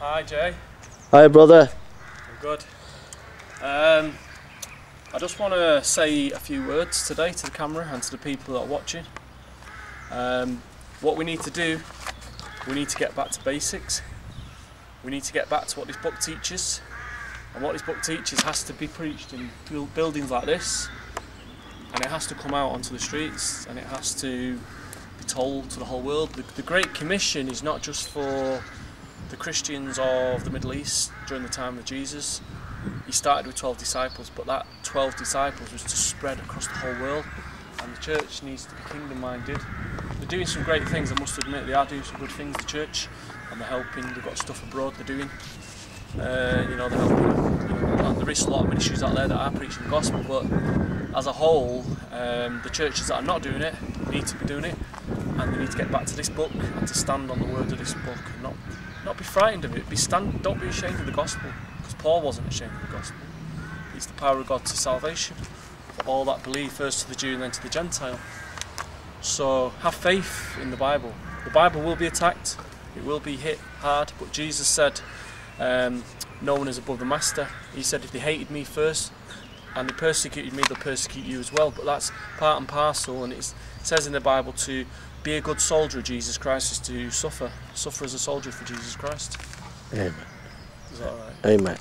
Hi Jay, Hi, brother. I'm good. Um, I just want to say a few words today to the camera and to the people that are watching. Um, what we need to do, we need to get back to basics. We need to get back to what this book teaches. And what this book teaches has to be preached in buildings like this. And it has to come out onto the streets and it has to be told to the whole world. The, the Great Commission is not just for the Christians of the Middle East during the time of Jesus. He started with 12 disciples, but that 12 disciples was to spread across the whole world. And the church needs to be kingdom minded. They're doing some great things, I must admit, they are doing some good things, the church, and they're helping, they've got stuff abroad they're doing. Uh, you know, they're helping, there is a lot of ministries out there that are preaching the gospel, but as a whole, um, the churches that are not doing it need to be doing it, and they need to get back to this book and to stand on the word of this book and not not be frightened of it. Be stand, don't be ashamed of the gospel, because Paul wasn't ashamed of the gospel. It's the power of God to salvation for all that believe, first to the Jew and then to the Gentile. So have faith in the Bible. The Bible will be attacked, it will be hit hard, but Jesus said, um, "No one is above the master." He said, "If they hated me first, and they persecuted me, they'll persecute you as well." But that's part and parcel, and it's, it says in the Bible to be a good soldier of Jesus Christ is to suffer, suffer as a soldier for Jesus Christ. Amen. Is that all right? Amen.